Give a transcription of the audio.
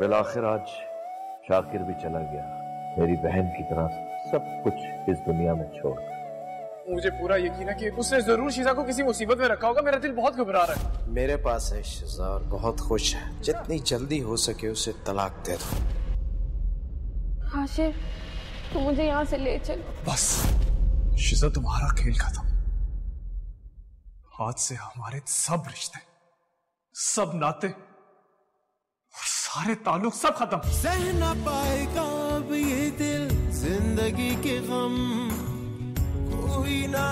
Bill आखिर आज शाकिर भी चला गया। मेरी बहन की तरह सब कुछ इस दुनिया में छोड़ मुझे पूरा यकीन है कि उसने ज़रूर शीजा को किसी मुसीबत में रखा होगा। मेरा दिल बहुत घबरा रहा है। मेरे पास है शिजा और बहुत खुश है। जितनी जल्दी हो सके उसे तलाक दे दो। हाशिर तू मुझे यहाँ से ले चलो। बस शिजा तुम्हारा खेल खत्म। आज से हमारे सब रिश्ते सब नाते सारे ताल्लुक सब खत्म। सह ना पाएगा अब ये दिल ज़िंदगी के गम, कोई ना